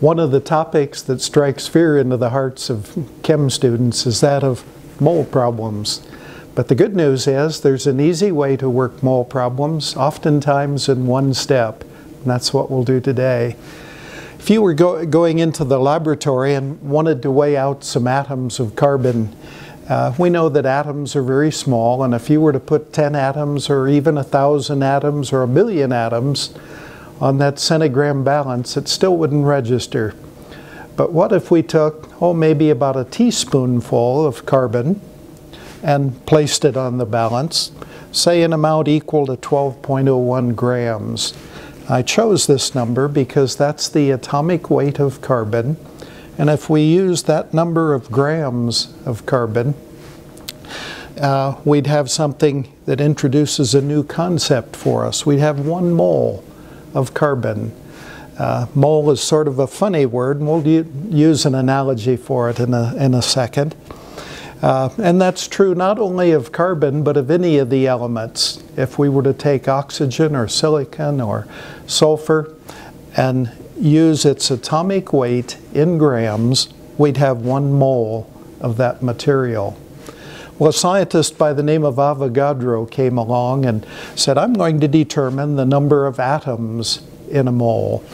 one of the topics that strikes fear into the hearts of chem students is that of mole problems. But the good news is there's an easy way to work mole problems, oftentimes in one step. And that's what we'll do today. If you were go going into the laboratory and wanted to weigh out some atoms of carbon, uh, we know that atoms are very small, and if you were to put 10 atoms or even a thousand atoms or a million atoms on that centigram balance, it still wouldn't register. But what if we took, oh, maybe about a teaspoonful of carbon and placed it on the balance, say an amount equal to 12.01 grams. I chose this number because that's the atomic weight of carbon. And if we use that number of grams of carbon, uh, we'd have something that introduces a new concept for us. We'd have one mole of carbon. Uh, mole is sort of a funny word, and we'll use an analogy for it in a, in a second. Uh, and that's true not only of carbon, but of any of the elements. If we were to take oxygen or silicon or sulfur and use its atomic weight in grams, we'd have one mole of that material. Well, a scientist by the name of Avogadro came along and said, I'm going to determine the number of atoms in a mole.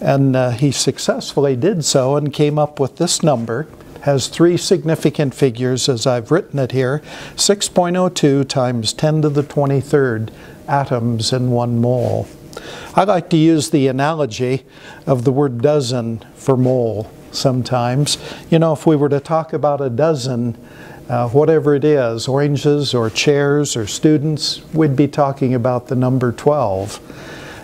And uh, he successfully did so and came up with this number. Has three significant figures as I've written it here 6.02 times 10 to the 23rd atoms in one mole. I like to use the analogy of the word dozen for mole sometimes. You know, if we were to talk about a dozen uh, whatever it is, oranges or chairs or students, we'd be talking about the number 12.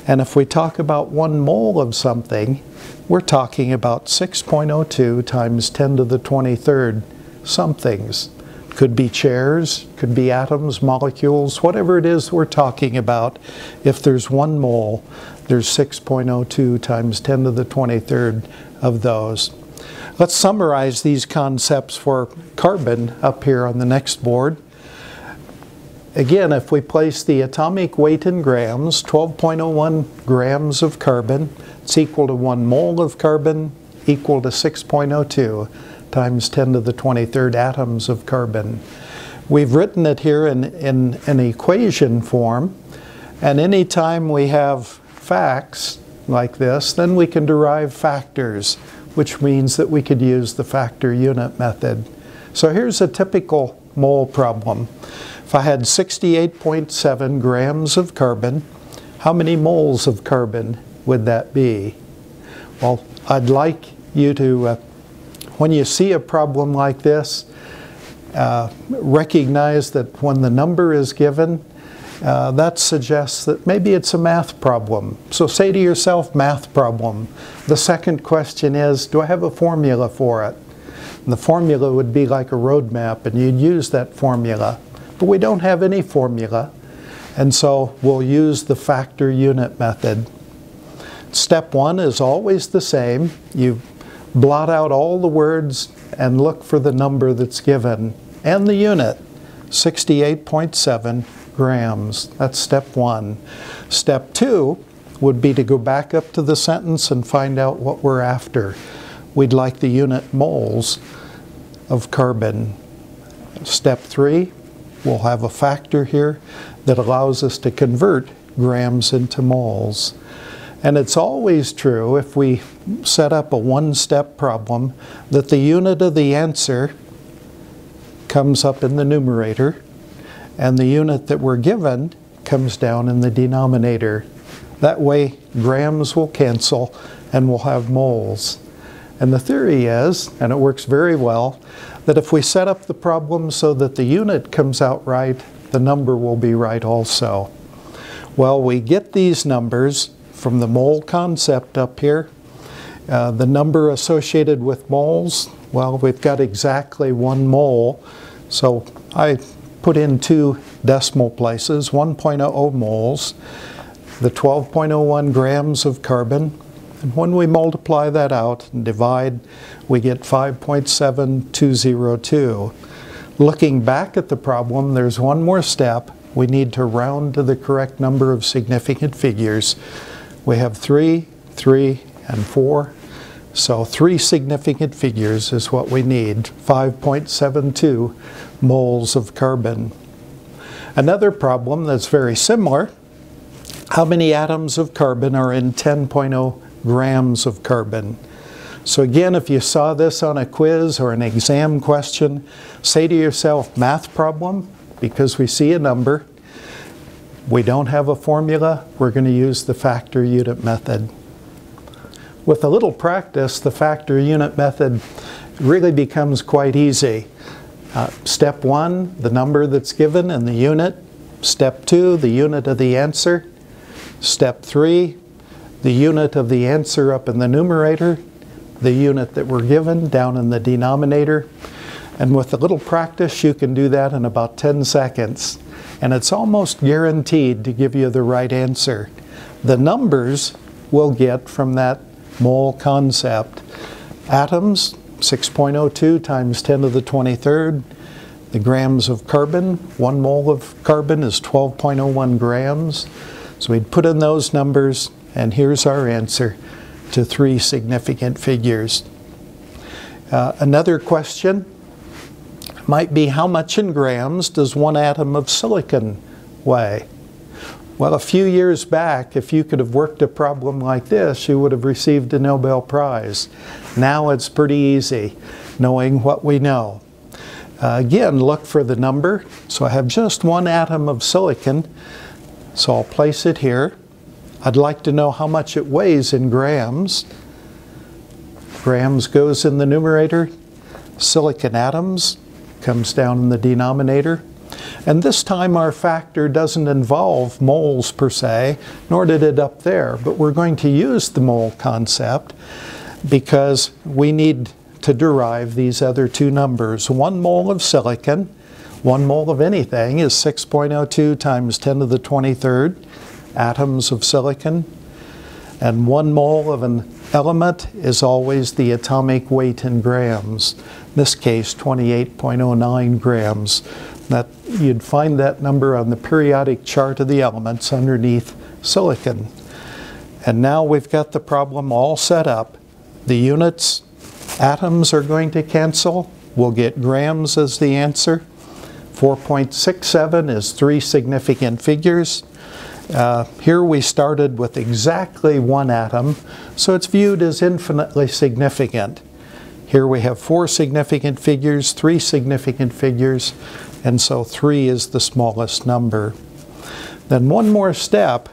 And if we talk about one mole of something, we're talking about 6.02 times 10 to the 23rd somethings. Could be chairs, could be atoms, molecules, whatever it is we're talking about. If there's one mole, there's 6.02 times 10 to the 23rd of those. Let's summarize these concepts for carbon up here on the next board. Again, if we place the atomic weight in grams, 12.01 grams of carbon, it's equal to one mole of carbon, equal to 6.02 times 10 to the 23rd atoms of carbon. We've written it here in, in an equation form, and anytime we have facts like this, then we can derive factors which means that we could use the factor unit method. So here's a typical mole problem. If I had 68.7 grams of carbon, how many moles of carbon would that be? Well, I'd like you to, uh, when you see a problem like this, uh, recognize that when the number is given, uh, that suggests that maybe it's a math problem. So say to yourself, math problem. The second question is, do I have a formula for it? And the formula would be like a roadmap, and you'd use that formula. But we don't have any formula, and so we'll use the factor unit method. Step one is always the same. You blot out all the words and look for the number that's given and the unit, 68.7 grams. That's step one. Step two would be to go back up to the sentence and find out what we're after. We'd like the unit moles of carbon. Step three, we'll have a factor here that allows us to convert grams into moles. And it's always true if we set up a one-step problem that the unit of the answer comes up in the numerator and the unit that we're given comes down in the denominator. That way grams will cancel and we'll have moles. And the theory is, and it works very well, that if we set up the problem so that the unit comes out right, the number will be right also. Well, we get these numbers from the mole concept up here. Uh, the number associated with moles, well, we've got exactly one mole. So I put in two decimal places, 1.00 moles, the 12.01 grams of carbon, and when we multiply that out and divide, we get 5.7202. Looking back at the problem, there's one more step. We need to round to the correct number of significant figures. We have 3, 3, and 4. So three significant figures is what we need, 5.72 moles of carbon. Another problem that's very similar, how many atoms of carbon are in 10.0 grams of carbon? So again, if you saw this on a quiz or an exam question, say to yourself, math problem, because we see a number, we don't have a formula, we're going to use the factor unit method. With a little practice, the factor unit method really becomes quite easy. Uh, step one, the number that's given in the unit. Step two, the unit of the answer. Step three, the unit of the answer up in the numerator, the unit that we're given down in the denominator. And with a little practice, you can do that in about 10 seconds. And it's almost guaranteed to give you the right answer. The numbers we'll get from that mole concept. Atoms, 6.02 times 10 to the 23rd. The grams of carbon, one mole of carbon is 12.01 grams. So we'd put in those numbers, and here's our answer to three significant figures. Uh, another question might be how much in grams does one atom of silicon weigh? Well, a few years back, if you could have worked a problem like this, you would have received a Nobel Prize. Now it's pretty easy, knowing what we know. Uh, again, look for the number. So I have just one atom of silicon, so I'll place it here. I'd like to know how much it weighs in grams. Grams goes in the numerator. Silicon atoms comes down in the denominator. And this time our factor doesn't involve moles per se, nor did it up there, but we're going to use the mole concept because we need to derive these other two numbers. One mole of silicon, one mole of anything is 6.02 times 10 to the 23rd atoms of silicon, and one mole of an element is always the atomic weight in grams. In this case, 28.09 grams. That you'd find that number on the periodic chart of the elements underneath silicon. And now we've got the problem all set up. The units, atoms are going to cancel. We'll get grams as the answer. 4.67 is three significant figures. Uh, here we started with exactly one atom, so it's viewed as infinitely significant. Here we have four significant figures, three significant figures, and so 3 is the smallest number. Then one more step,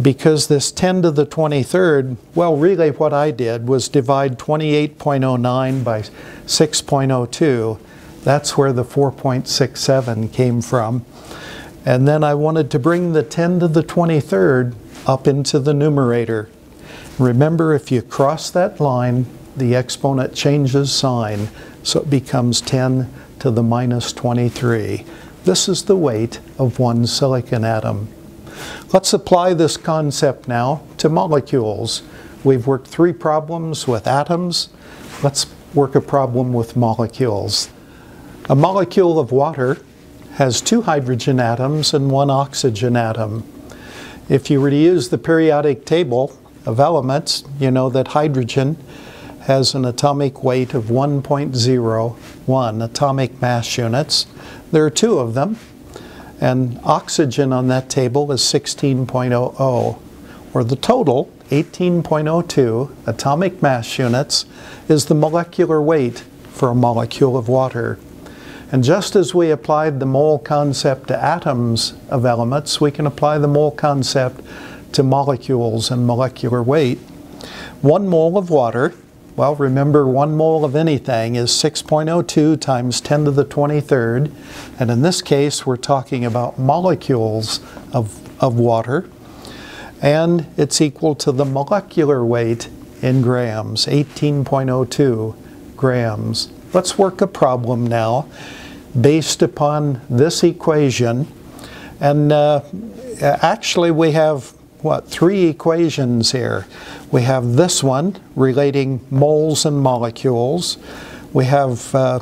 because this 10 to the 23rd, well, really what I did was divide 28.09 by 6.02. That's where the 4.67 came from. And then I wanted to bring the 10 to the 23rd up into the numerator. Remember, if you cross that line, the exponent changes sign, so it becomes 10 to the minus 23. This is the weight of one silicon atom. Let's apply this concept now to molecules. We've worked three problems with atoms. Let's work a problem with molecules. A molecule of water has two hydrogen atoms and one oxygen atom. If you were to use the periodic table of elements, you know that hydrogen has an atomic weight of 1.01 atomic mass units. There are two of them, and oxygen on that table is 16.00, or the total, 18.02 atomic mass units, is the molecular weight for a molecule of water. And just as we applied the mole concept to atoms of elements, we can apply the mole concept to molecules and molecular weight. One mole of water, well, remember one mole of anything is 6.02 times 10 to the 23rd. And in this case, we're talking about molecules of, of water. And it's equal to the molecular weight in grams, 18.02 grams. Let's work a problem now based upon this equation. And uh, actually we have, what, three equations here. We have this one relating moles and molecules. We have uh,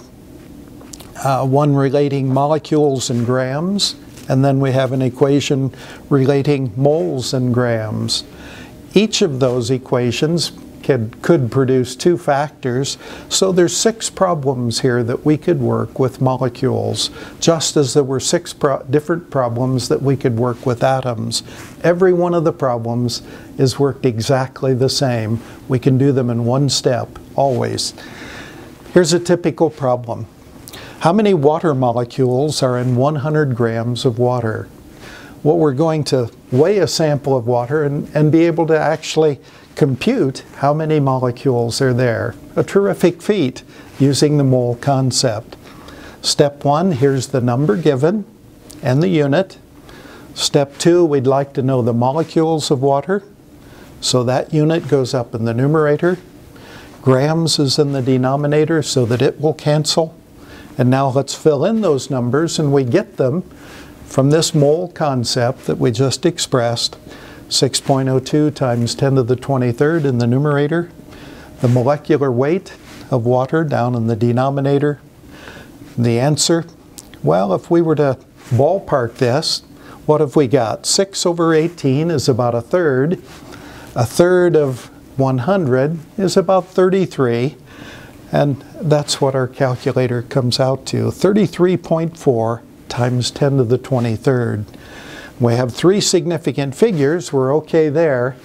uh, one relating molecules and grams. And then we have an equation relating moles and grams. Each of those equations could, could produce two factors. So there's six problems here that we could work with molecules, just as there were six pro different problems that we could work with atoms. Every one of the problems is worked exactly the same. We can do them in one step, always. Here's a typical problem. How many water molecules are in 100 grams of water? What we're going to weigh a sample of water and, and be able to actually compute how many molecules are there. A terrific feat using the mole concept. Step one, here's the number given and the unit. Step two, we'd like to know the molecules of water. So that unit goes up in the numerator. Grams is in the denominator so that it will cancel. And now let's fill in those numbers and we get them from this mole concept that we just expressed, 6.02 times 10 to the 23rd in the numerator, the molecular weight of water down in the denominator. The answer, well, if we were to ballpark this, what have we got? 6 over 18 is about a third. A third of 100 is about 33. And that's what our calculator comes out to, 33.4 times 10 to the 23rd. We have three significant figures, we're okay there,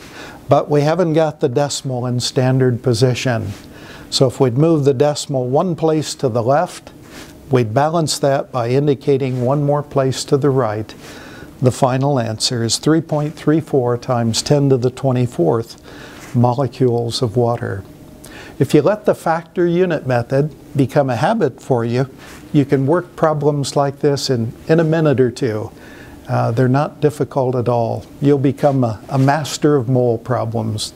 but we haven't got the decimal in standard position. So if we'd move the decimal one place to the left, we'd balance that by indicating one more place to the right. The final answer is 3.34 times 10 to the 24th molecules of water. If you let the factor unit method become a habit for you, you can work problems like this in, in a minute or two. Uh, they're not difficult at all. You'll become a, a master of mole problems